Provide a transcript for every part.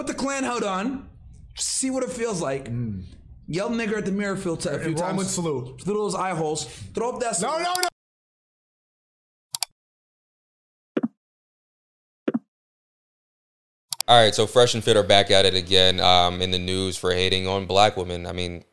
Put the Klan hood on. See what it feels like. Yell nigger at the mirror filter a few Roman times. salute. Through those eye holes. Throw up that. No, no, no. All right, so Fresh and Fit are back at it again um, in the news for hating on black women. I mean,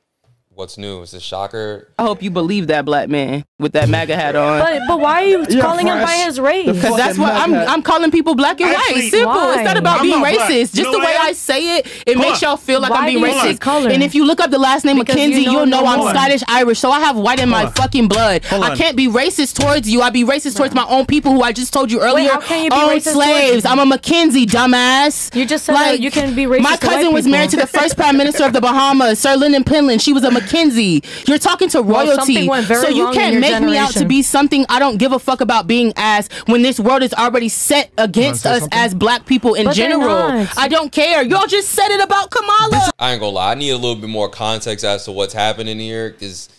what's new? Is this shocker? I hope you believe that black man with that MAGA hat on. But but why are you calling him by fresh. his race? Because that's what I'm. I'm calling people black and white. Actually, Simple. why? It's not about I'm being not black. racist. You Just know the way I? I say it, it makes on. y'all feel like Why I'm being do you say racist. color? And if you look up the last name Because you Mackenzie, know you'll know no I'm more. Scottish Irish. So I have white in my on. fucking blood. Hold I on. can't be racist towards you. I be racist towards my own people who I just told you earlier. how can you be own racist towards slaves. I'm a Mackenzie, dumbass. You just said that you can be racist My to white cousin was married to the first prime minister of the Bahamas, Sir Lynden Pindling. She was a Mackenzie. You're talking to royalty, something went very so you wrong can't your make me out to be something I don't give a fuck about being as when this world is already set against us something? as black people in But general. I don't care. Y'all just said it about Kamala. I ain't gonna lie. I need a little bit more context as to what's happening here because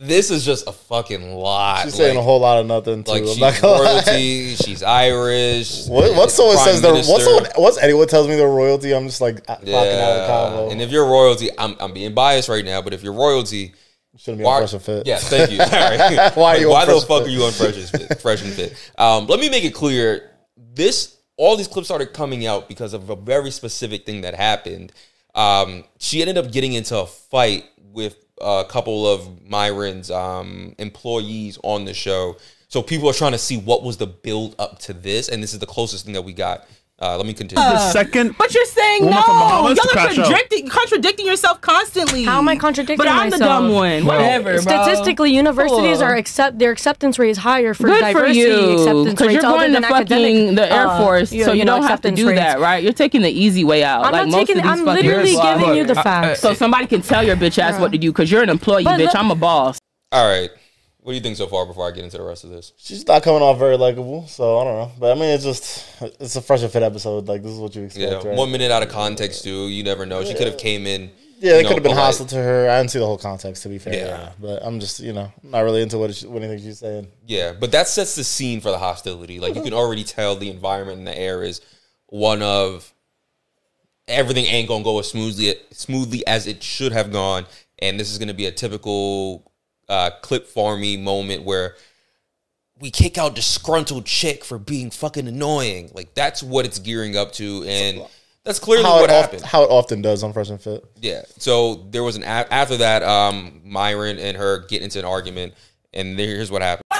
this is just a fucking lot. She's saying a whole lot of nothing too. Like I'm she's gonna lie. royalty, she's Irish. What, once someone says they're once someone once anyone tells me they're royalty, I'm just like clocking out of yeah. combo. And if you're royalty, I'm, I'm being biased right now, but if you're royalty, Shouldn't be why, on Fresh and Fit. Yeah, thank you. All right. Why are Like, you why the fuck Fit? are you on Fresh and Fit? Fresh and Fit. Um, let me make it clear. This all these clips started coming out because of a very specific thing that happened. Um, she ended up getting into a fight with a couple of Myron's um, employees on the show. So people are trying to see what was the build up to this, and this is the closest thing that we got. Uh, let me continue. The second. But you're saying no. from Bahamas to Y'all are contradicting, contradicting yourself constantly. How am I contradicting myself? But I'm the dumb one. Whatever, bro. Statistically, universities Cool. are accept their acceptance rate is higher for Good for diversity you, acceptance because rates you're going to fucking academic, the Air uh, Force, you- so you, you know, don't have to do rates. that, right? You're taking the easy way out. I'm like not most taking. of these I'm fucking literally Look, giving you the look, I- facts. So somebody can tell your bitch ass what to do because you're an employee, bitch. I'm a boss. All right. What do you think so far before I get into the rest of this? She's not coming off very likable, so I don't know. But I mean, it's just it's a Fresh and Fit episode. Like this is what you Yeah, expect, right? one minute out of context too. You never know. She could have came in. yeah, they could have been polite. hostile to her. I didn't see the whole context, to be fair. Yeah. Yeah. But I'm just, you know, not really into what, she, what anything she's saying. Yeah, but that sets the scene for the hostility. Like you can already tell the environment in the air is one of everything ain't gonna go as smoothly smoothly as it should have gone, and this is gonna be a typical uh, clip farmy moment where we kick out disgruntled chick for being fucking annoying. Like that's what it's gearing up to, and that's clearly How what it, happened. oft, how it often does on Fresh and Fit. Yeah. So there was an a- after that, um, Myron and her get into an argument, and there- here's what happened. Bro.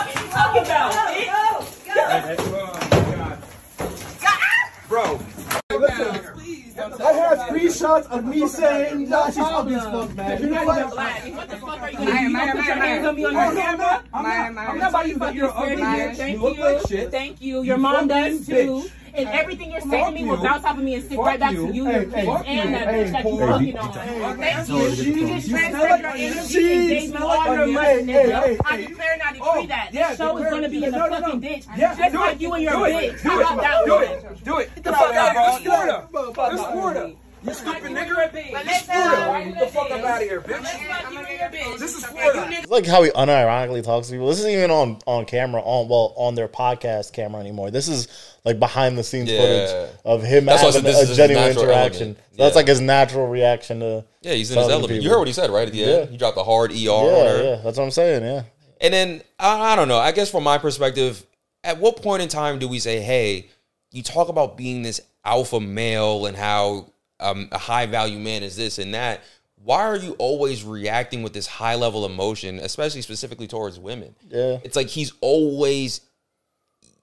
Have screenshots of me saying, nah, she's ugly as fuck, man. You know what? What the fuck are you gonna do? You gonna put your hands on me on your camera? I'm not, I'm not about you fucking scared of you. Thank look you. like shit. Thank you. Your mom does too. And everything you're saying to me will bounce off of me and stick right back to you, your kids, and that bitch that you hold on. fucking on. Thank you. You just transferred your energy and gave me all your money, nigga. I declare and I Oh, decree that. This show is gonna be in the fucking ditch. Just like you and your bitch. Do it. Do it. Do it. Get the fuck out of here. This Florida. This Florida. You stupid nigga. This Florida. Get the fuck up out of here, bitch. This is Florida. It's like how he unironically talks to people. This isn't even on, on camera, on well, on their podcast camera anymore. This is like behind the scenes Yeah. footage of him That's having said a genuine interaction. element. So that's like his natural reaction to. Yeah, he's in his talking to element. You heard what he said, right? At the end, Yeah. he dropped the hard ER Yeah, on her. yeah, that's what I'm saying. Yeah, And then I, I don't know. I guess from my perspective, at what point in time do we say, "Hey, you talk about being this alpha male and how um, a high value man is this and that"? Why are you always reacting with this high level emotion, especially specifically towards women? yeah. It's like he's always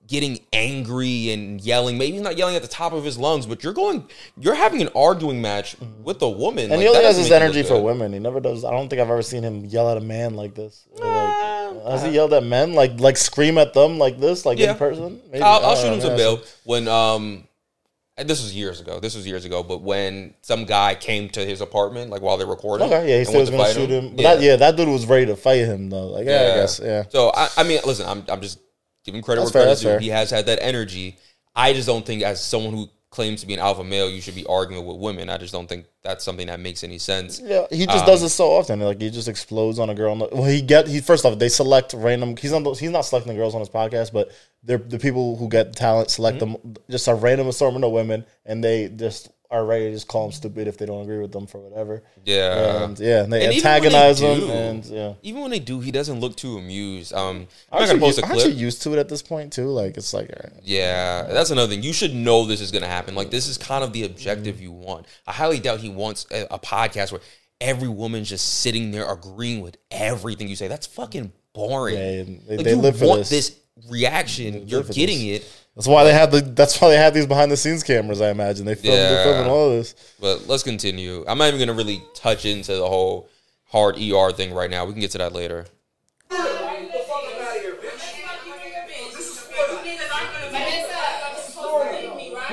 getting angry and yelling. Maybe he's not yelling at the top of his lungs, but you're going, you're having an arguing match with a woman. And Like, he only has his energy for women. He never does. I don't think I've ever seen him yell at a man like this. Like, has he yelled at men like like scream at them like this, like Yeah. in person? Maybe. I'll, I'll shoot know, him some bill when um this was years ago. This was years ago, but when some guy came to his apartment, like while they're recording, Okay, yeah, he still was gonna shoot fight him. But that, yeah, that dude was ready to fight him though. Like, yeah, I guess, yeah. So I, I mean, listen, I'm I'm just giving credit That's where fair, credit's due. He has had that energy. I just don't think, as someone who claims to be an alpha male, you should be arguing with women. I just don't think that's something that makes any sense. Yeah, he just Um, does it so often. Like he just explodes on a girl. Well, he get he first off they select random. He's not he's not selecting the girls on his podcast, but they're the people who get talent select Mm-hmm. them just a random assortment of women, and they just are ready to just call them stupid if they don't agree with them for whatever. Yeah. and yeah, and they And when they antagonize them, and yeah. Even when they do, he doesn't look too amused. Um, I'm not gonna post actually, a clip. used to it at this point too. Like it's like, right. Yeah, that's another thing. You should know this is gonna happen. Like this is kind of the objective you want. I highly doubt he wants a, a podcast where every woman's just sitting there agreeing with everything you say. That's fucking boring. Yeah, they- like they you live for want this. this, reaction. You're getting this. it. That's why they have the. That's why they have these behind the scenes cameras. I imagine they film. They're Yeah. filming all of this. But let's continue. I'm not even gonna really touch into the whole hard ER thing right now. We can get to that later.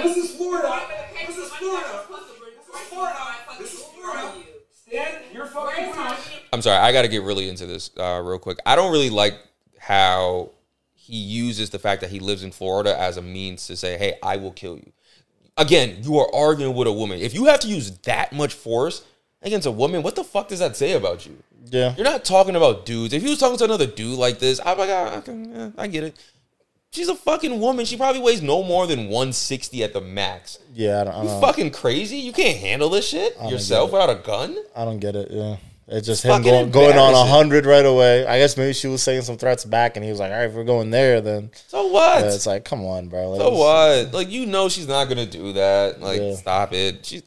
This is Florida. This is Florida. This is Florida. This is Florida. Fucking. I'm sorry, I got to get really into this uh, real quick. I don't really like how he uses the fact that he lives in Florida as a means to say, "Hey, I will kill you." Again, you are arguing with a woman. If you have to use that much force against a woman, what the fuck does that say about you? Yeah, You're not talking about dudes. If he was talking to another dude like this, I'm like, ah, okay, yeah, I get it. She's a fucking woman. She probably weighs no more than 160 at the max. yeah. I don't, I You don't, fucking crazy? You can't handle this shit yourself without a gun? I don't get it. Yeah, it's just It's him going, going on a hundred right away. I guess maybe she was saying some threats back, and he was like, "All right, if we're going there, then." So what? Yeah, it's like, come on, bro. Like, So what? Like you know she's not gonna do that. Like Yeah. stop it. She's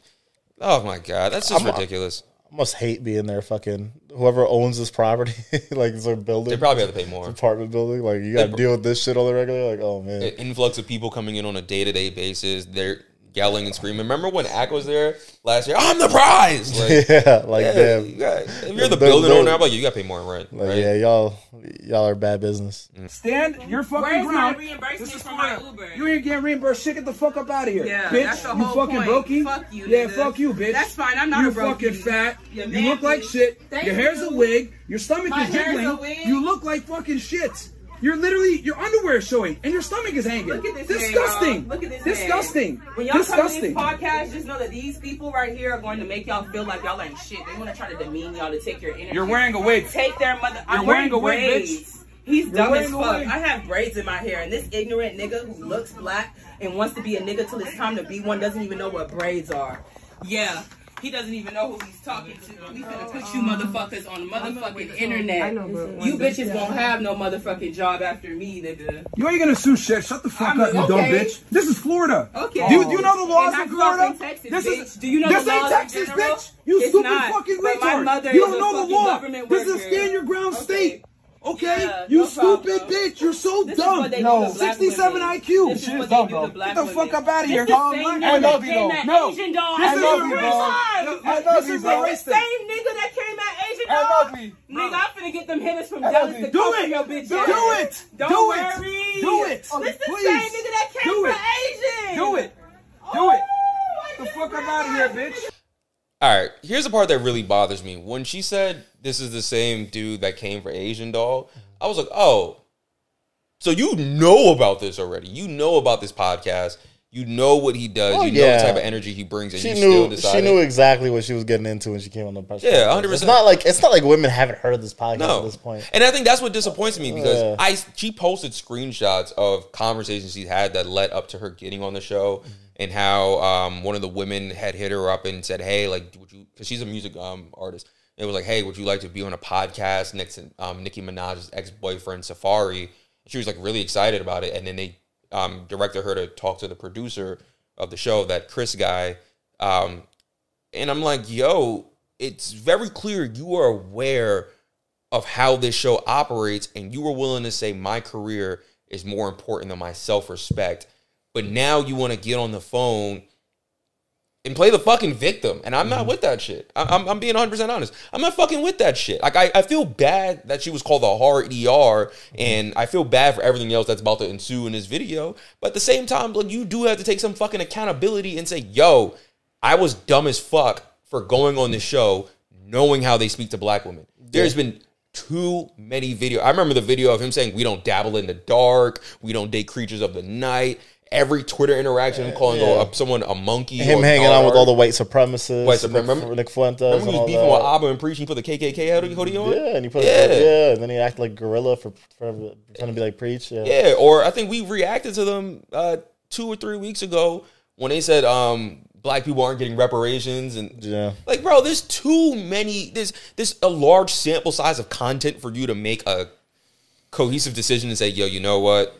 oh my god, that's just I'm- ridiculous. I must hate being there. Fucking whoever owns this property, like it's a building, They probably have to pay more. apartment building. Like you got to deal with this shit on the regular. Like, oh man, An influx of people coming in on a day to day basis. They're yelling and screaming. Remember when Ack was there last year? I'm the prize. Like, yeah, like yeah, damn. you got, if you're the The- building the- owner, I'm like, you got to pay more in rent. Like, right? yeah, y'all, y'all are bad business. Mm. Stand your fucking Where's ground. reimbursement This is for my Uber? You ain't getting reimbursed. Shit, get the fuck up out of here. Yeah, bitch. that's the you fucking point. brokey. Fuck you, Yeah, nigga. fuck you, bitch. That's fine, I'm not you a brokey. fucking fat. Yeah, you look like shit. Thank your hair's you. a wig. Your stomach My is hair's jiggling. You look like fucking shit. You're literally your underwear is showing and your stomach is hanging. Look at this Disgusting. y'all. Look at this man. Disgusting. When y'all come to Disgusting. this podcast, just know that these people right here are going to make y'all feel like y'all ain't shit. They want to try to demean y'all to take your energy. You're wearing a wig. Take their mother. I'm You're wearing wearing, a wig, bitch. He's dumb as fuck. I have braids in my hair, and this ignorant nigga who looks black and wants to be a nigga till it's time to be one doesn't even know what braids are. Yeah. He doesn't even know who he's talking to. We finna put you motherfuckers on the motherfucking internet. You bitches won't have no motherfucking job after me, nigga. You ain't gonna sue shit. Shut the fuck I'm- up, you dumb bitch. This is Florida. Okay. Do you, do you know the laws in Florida? in Texas, this bitch. is Do you know this the ain't laws in Texas, general? bitch. You It's stupid not. fucking But my retard. mother You don't know the law. This is worker. stand your ground Okay. state. Okay, Yeah, you no stupid problem. bitch. You're so This is dumb. what they no, do to black 67 women. IQ. This is Shit they dumb, bro. Get the women. fuck up out of here. the Call same him nigga black. that love came at No, Asian doll this at is the your first race. time. No, This is the same nigga that came at Asian I love you, bro. Nigga, I'm finna get them hitters from Dallas to Do come it. for your bitch Do it. Don't Do it. worry. Do it. This is the same nigga that came Do for. Asian. Do it. Oh, do Oh, it. The fuck up out of here, bitch. All right, here's the part that really bothers me. When she said this is the same dude that came for Asian doll, I was like, oh, so you know about this already. You know about this podcast. You know what he does. Oh, you know the type of energy he brings, and She you still knew. She knew exactly what she was getting into when she came on the press. Yeah, 100%. It's not like it's not like women haven't heard of this podcast no. at this point. And I think that's what disappoints me because Yeah. I she posted screenshots of conversations she had that led up to her getting on the show, Mm-hmm. and how um, one of the women had hit her up and said, "Hey, like, would you?" Because she's a music um, artist. It was like, "Hey, would you like to be on a podcast next um, Nicki Minaj's ex boyfriend Safaree?" She was like really excited about it, and then they um, directed her to talk to the producer of the show, that Chris guy. Um, and I'm like, yo, it's very clear you are aware of how this show operates, and you were willing to say my career is more important than my self respect. But now you want to get on the phone and play the fucking victim. And I'm not with that shit. I- I'm, I'm being 100% honest. I'm not fucking with that shit. Like, I, I feel bad that she was called a hard ER, and I feel bad for everything else that's about to ensue in this video. But at the same time, like, you do have to take some fucking accountability and say, yo, I was dumb as fuck for going on this show knowing how they speak to black women. There's been too many videos. I remember the video of him saying, We don't dabble in the dark, we don't date creatures of the night. Every Twitter interaction, him calling Yeah. someone a monkey, Him hanging out with all the white supremacists. White Nick, remember- Nick Fuentes. Remember he was beefing that. with Aba and preaching. for the KKK hoodie, on. Yeah, and he put Yeah. yeah. yeah, and then he acted like gorilla for, for trying to be like preach. Yeah, Yeah, or I think we reacted to them uh, two or three weeks ago when they said um, black people aren't getting reparations and yeah. like, bro, there's too many. There's there's a large sample size of content for you to make a cohesive decision and say, yo, you know what,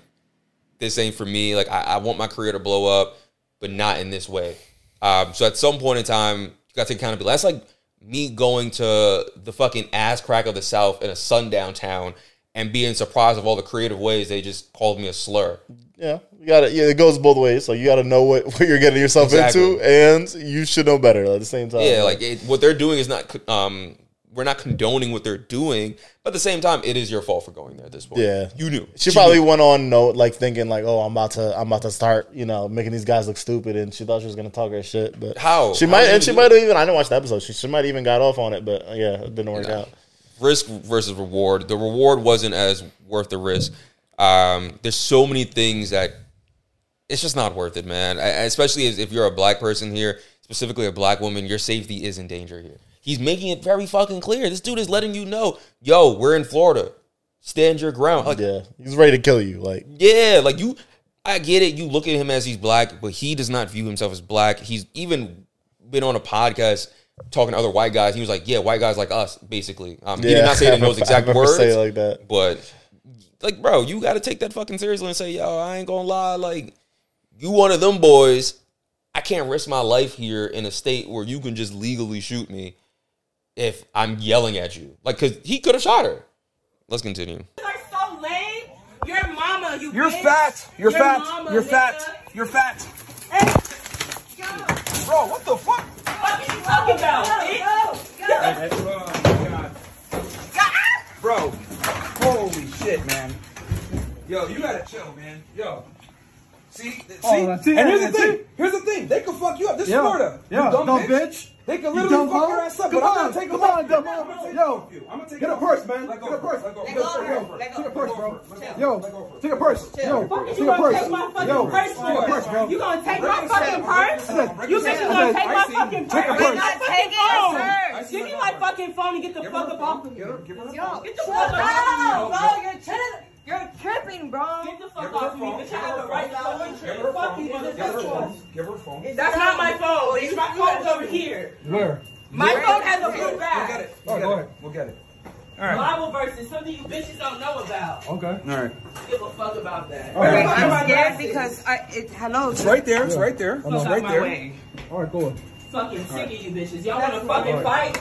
this ain't for me. Like, I, I want my career to blow up, but not in this way. Um, so at some point in time, you got to take accountability. That's like me going to the fucking ass crack of the South in a sundown town and being surprised of all the creative ways they just called me a slur. Yeah, you got to Yeah, it goes both ways. So you got to know what, what you're getting yourself Exactly. into, and you should know better at the same time. Yeah, like it, what they're doing is not. Um, we're not condoning what they're doing, but at the same time, it is your fault for going there at this point. Yeah. you knew. She probably went on note like thinking like, oh, I'm about to, I'm about to start, you know, making these guys look stupid, and she thought she was gonna talk her shit. But How? she How might, and she might have even. I didn't watch the episode. She, she might even got off on it, but uh, yeah, it didn't work out. risk versus reward. The reward wasn't as worth the risk. Um, there's so many things that it's just not worth it, man. I- Especially as if you're a black person here, specifically a black woman, your safety is in danger here. He's making it very fucking clear. This dude is letting you know, yo, we're in Florida. Stand your ground. Like, Yeah, he's ready to kill you. Like, yeah, like you, I get it. You look at him as he's black, but he does not view himself as black. He's even been on a podcast talking to other white guys. He was like, "Yeah, white guys like us, basically." Um, he did not say it in those exact words, Say it like that. but like, bro, you got to take that fucking seriously and say, "Yo, I ain't gonna lie, like, you one of them boys. I can't risk my life here in a state where you can just legally shoot me if I'm yelling at you, like, cause he could have shot her." Let's continue. You are so lame. Your mama, you You're bitch. fat. You're Your fat. mama, You're nigga. fat. You're fat. Bro, what the fuck? What are you talking about, bitch? Oh bro, holy shit, man. Yo, you gotta chill, man. Yo. See, see, Oh, that's and here's the thing. it. Here's the thing. They could fuck you up. This Yeah. Florida. Yeah, you dumb dumb bitch. bitch. They could You literally dumb fuck your ass up. Come but I'm on, gonna take come them on, off. dumb I'm gonna Yo, them you. I'm gonna take get a purse, man. Let go Get a purse. Let go. Let Let go, go. Let go. Take a purse, bro. Yo, Let go for it. take a purse. Yo, take a purse. take my fucking Yo, purse take a purse, bro. You gonna take my fucking purse? You bitches gonna take my fucking purse? Take a purse. Not take it. Give me my fucking phone and get the fuck up off of me. Get her, give her the Yo, phone. get the fuck up off bro, you're chilling. You're tripping, bro. of. Get the fuck off me, bitch. I have the right to fucking Give trip. her Fuck phone. you, Give her motherfucker. phone. Give her phone. That's not my phone. bitch. My phone's over here. Where? My phone has a blue We'll get back. it. Oh, we'll Oh, get go it. ahead. We'll get it. All right. Bible verses, something you bitches don't know about. Okay. All right. Give a fuck about that. All right. Fuck about I'm scared because I. It, hello. It's right there. It's right there. I'm It's right out my there. way. All right, go ahead. Fucking sick of you bitches. Y'all wanna fucking fight?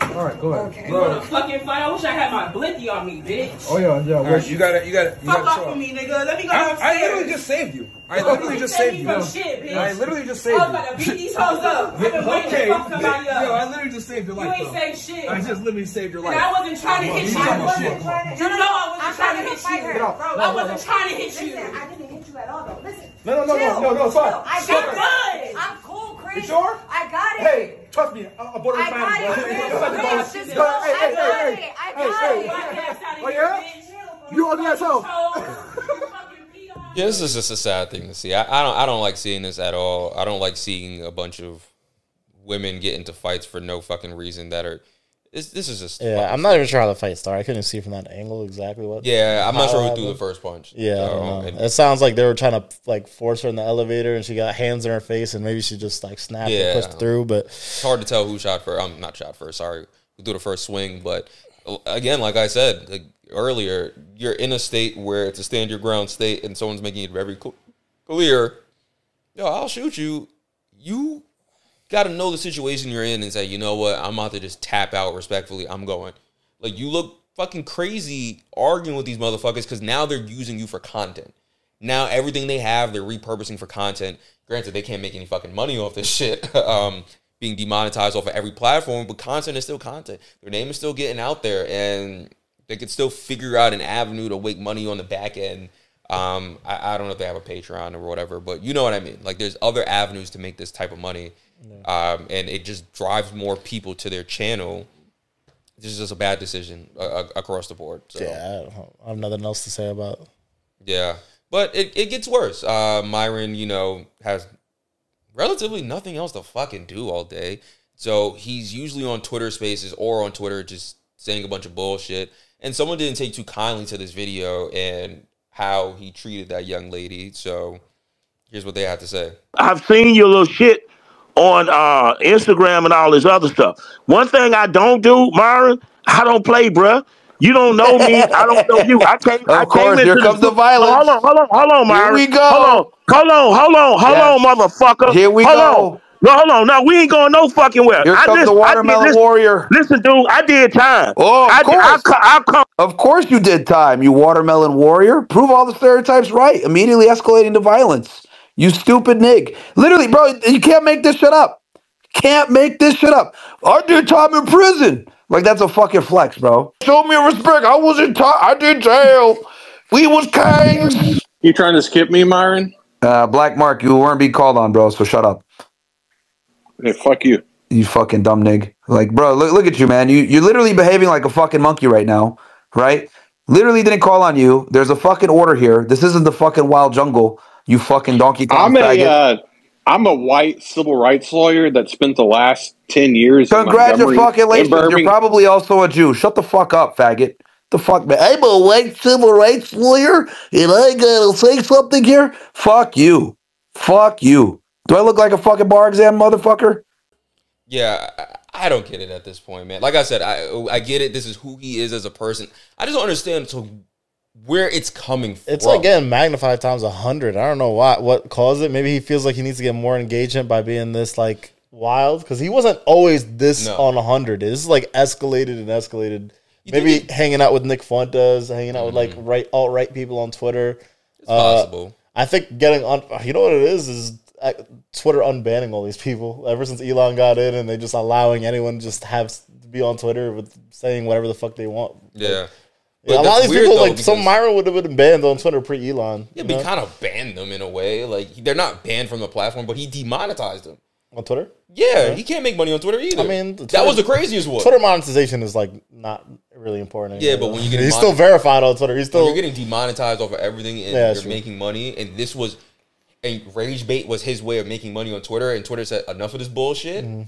All right, go ahead. Okay. You wanna fucking fight? I wish I had my blicky on me, bitch. Oh yeah, yeah. All right, you got it. You got it. You Fuck got off to show with up. me, nigga. Let me go I, downstairs. I literally just saved you. I literally just saved you. from shit, bitch. I literally just I saved was you. about to beat these hoes up. I've been Okay. fuck somebody Yo, I literally just saved your life. You ain't though. say shit. I just literally saved your And life. I wasn't trying to hit you you. talking I wasn't trying to. You know I wasn't trying to hit you. I wasn't trying to hit you. I didn't hit you at all, though. Listen. No, no, no, Chill. no, no, it's fine. I She got it. good. I'm cool, Chris. You sure? I got it. Hey, trust me. I, I bought it I got it, bro. Chris. It's like the Chris, bonus. just Hey, hey, I got hey, it. hey. I got hey. it. Black ass out of Oh, yeah? bitch. You ugly asshole. Hoe. You fucking peon. Yeah, this is just a sad thing to see. I, I don't I don't like seeing this at all. I don't like seeing a bunch of women get into fights for no fucking reason that are. This, this is just Yeah, I'm not even sure how the fight started. I couldn't see from that angle exactly what. Yeah, I'm not sure who happened? threw the first punch. Yeah, I don't know. and- It sounds like they were trying to like force her in the elevator, and she got hands in her face, and maybe she just like snapped Yeah. and pushed through. But it's hard to tell who shot first. I'm not shot first. Sorry, who threw the first swing. But uh, again, like I said like earlier, you're in a state where it's a stand your ground state, and someone's making it very clear. Yo, I'll shoot you. You got to know the situation you're in and say, you know what, I'm about to just tap out respectfully. I'm going. Like you look fucking crazy arguing with these motherfuckers because now they're using you for content. Now everything they have, they're repurposing for content. Granted, they can't make any fucking money off this shit. um, being demonetized off of every platform, but content is still content. Their name is still getting out there, and they could still figure out an avenue to make money on the back end. Um, I, I don't know if they have a Patreon or whatever, but you know what I mean. Like, there's other avenues to make this type of money, um, and it just drives more people to their channel. This is just a bad decision uh, uh, across the board. So, yeah, I, don't. I have nothing else to say about. yeah. But it, it gets worse. Uh, Myron, you know, has relatively nothing else to fucking do all day. So he's usually on Twitter spaces or on Twitter just saying a bunch of bullshit. And someone didn't take too kindly to this video and how he treated that young lady. So here's what they had to say. I've seen your little shit on uh, Instagram and all this other stuff. One thing I don't do, Myron, I don't play, bruh. You don't know me. I don't know you. I came. Of I came course, into here comes the violence. Hold on, hold on, hold on, Myron. Here we go. Hold on, hold on, hold on, hold Yes. on, motherfucker. Here we hold go. On. No, hold on. No, we ain't going no fucking where. Here I comes listen- the watermelon listen- warrior. Listen, dude, I did time. Oh, of I, course. I, I come. Of course you did time, you watermelon warrior. Prove all the stereotypes right. Immediately escalating to violence. You stupid nig. Literally, bro, you can't make this shit up. Can't make this shit up. I did time in prison. Like that's a fucking flex, bro. Show me respect. I was in time. I did jail. We was kings. You trying to skip me, Myron? Uh, Black Mark, you weren't being called on, bro. So shut up. Hey, fuck you. You fucking dumb nig. Like, bro, look, look at you, man. You you're literally behaving like a fucking monkey right now, right? Literally didn't call on you. There's a fucking order here. This isn't the fucking wild jungle. You fucking donkey Kong I'm a faggot. uh, I'm a white civil rights lawyer that spent the last ten years. in Montgomery- Congratulations. in You're probably also a Jew. Shut the fuck up, faggot. The fuck, man. I'm a white civil rights lawyer, and I gotta say something here. Fuck you. Fuck you. Do I look like a fucking bar exam, motherfucker? Yeah, I, I don't get it at this point, man. Like I said, I I get it. This is who he is as a person. I just don't understand to where it's coming from. It's like getting magnified times a hundred. I don't know why. What caused it? Maybe he feels like he needs to get more engagement by being this like wild because he wasn't always this No. on a hundred. This is like escalated and escalated. Maybe hanging out with Nick Fuentes, hanging out with like right alt right people on Twitter. Mm-hmm. It's possible. I think getting on. You know what it is is uh, Twitter unbanning all these people ever since Elon got in, and they just allowing anyone just have to be on Twitter with saying whatever the fuck they want. Yeah. Yeah, But a lot of these people, though, like some Myra would have been banned on Twitter pre Elon. Yeah, but he kind of banned them in a way. Like they're not banned from the platform, but he demonetized them. on Twitter. Yeah, he can't make money on Twitter either. I mean, the that was the craziest one. Twitter monetization is like not really important. Yeah, but when you get he's still verified on Twitter. He's still you're getting demonetized off of everything and Yeah, you're true. making money, and this was and rage bait was his way of making money on Twitter, and Twitter said enough of this bullshit. Mm-hmm.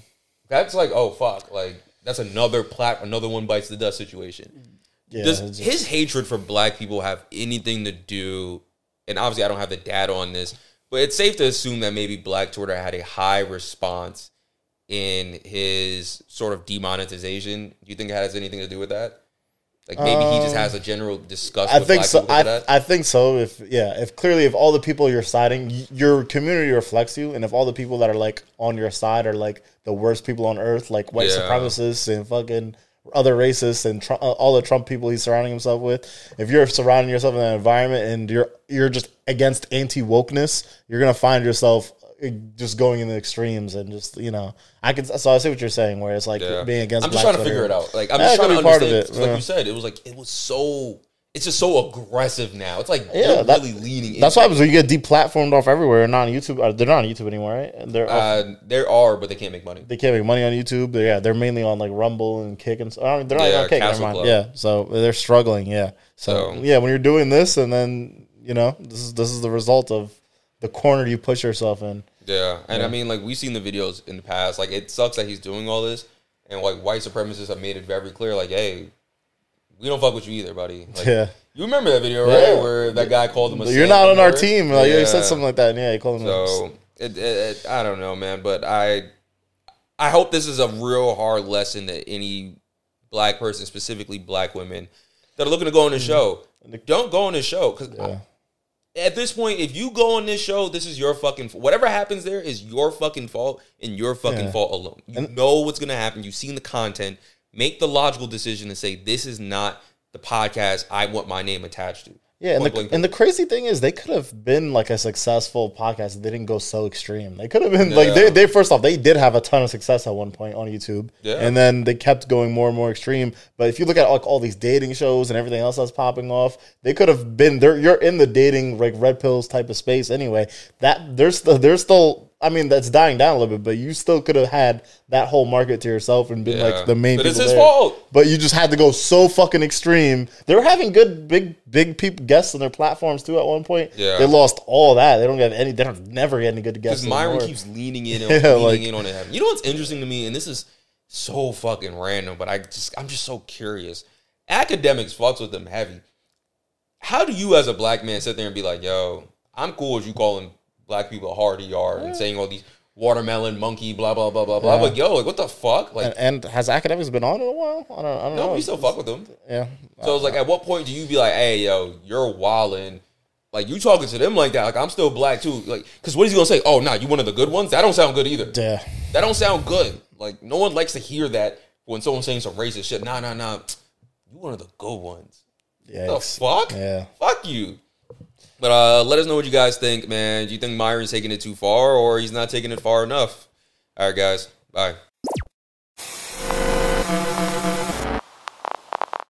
That's like, oh fuck, like that's another plat, another one bites the dust situation. Yeah, Does just- his hatred for black people have anything to do? And obviously, I don't have the data on this, but it's safe to assume that maybe Black Twitter had a high response in his sort of demonetization. Do you think it has anything to do with that? Like maybe he just Um, has a general disgust. I think so. people because of I? I think so. If yeah, if clearly if all the people you're siding, your community reflects you, and if all the people that are like on your side are like the worst people on earth, like white Yeah. supremacists and fucking other racists and Trump, uh, all the Trump people he's surrounding himself with, if you're surrounding yourself in that environment and you're you're just against anti wokeness, you're gonna find yourself uh, just going in the extremes and just you know I can so I see what you're saying where it's like Yeah. being against. I'm just Black trying to figure it out. Like I'm Yeah, just trying to be part of it. 'cause Like yeah. you said, it was like it was so. It's just so aggressive now. It's like Yeah, that- really leaning. That's it. happens when you get deplatformed off everywhere. Not on YouTube. uh, They're not on YouTube anymore, right? They're off, Uh, there are, but they can't make money. they can't make money on YouTube. They're, yeah, they're mainly on like Rumble and Kick and. I They're not Yeah, on Kick. Never mind. Club. Yeah, so they're struggling. Yeah, so, So- yeah, when you're doing this, and then you know this is this is the result of the corner you push yourself in. Yeah, and Yeah. I mean, like we've seen the videos in the past. Like it sucks that he's doing all this, and like white supremacists have made it very clear, like, hey, we don't fuck with you either, buddy. Like, Yeah. you remember that video, right? Yeah. Where that guy called him a. You're not on our team. Like, you said something like that. And yeah, you called him. a- So it, it, it, I don't know, man, but I, I hope this is a real hard lesson that any black person, specifically black women, that are looking to go on the mm-hmm. show, don't go on the show because at this point, if you go on this show, this is your fucking whatever happens there is your fucking fault and your fucking Yeah. fault alone. You know what's gonna happen. You've seen the content. Make the logical decision and say this is not the podcast I want my name attached to. Yeah, and the, and the crazy thing is they could have been like a successful podcast they didn't go so extreme. They could have been like they, they first off they did have a ton of success at one point on YouTube. Yeah. And then they kept going more and more extreme. But if you look at like all these dating shows and everything else that's popping off, they could have been there you're in the dating like red pills type of space anyway. That there's still there's still I mean, that's dying down a little bit, but you still could have had that whole market to yourself and been Yeah. like the main. But it's his there. fault. But you just had to go so fucking extreme. They were having good, big, big people guests on their platforms too. At one point, Yeah. they lost all that. They don't have any. They don't never get any good guests. Because Myron anymore. keeps leaning in and Yeah, leaning like- in on it. You know what's interesting to me, and this is so fucking random, but I just I'm just so curious. Academics fucks with them heavy. How do you, as a black man, sit there and be like, "Yo, I'm cool with you calling black people hard ER and saying all these watermelon monkey blah blah blah blah blah." Yeah. But yo, like, what the fuck? Like, and, and has academics been on in a while? I don't. I don't no, know. we still fuck with them. Yeah. So it's like, at what point do you be like, "Hey, yo, you're wildin'"? Like you talking to them like that? Like I'm still black too. Like, because what is he gonna say? Oh, nah, you one of the good ones? That don't sound good either. Yeah. That don't sound good. Like no one likes to hear that when someone's saying some racist shit. Nah, nah, nah. You one of the good ones. Yeah. The fuck? Yeah. Fuck you. But uh let us know what you guys think, man. Do you think Myron's taking it too far or he's not taking it far enough? All right, guys. Bye.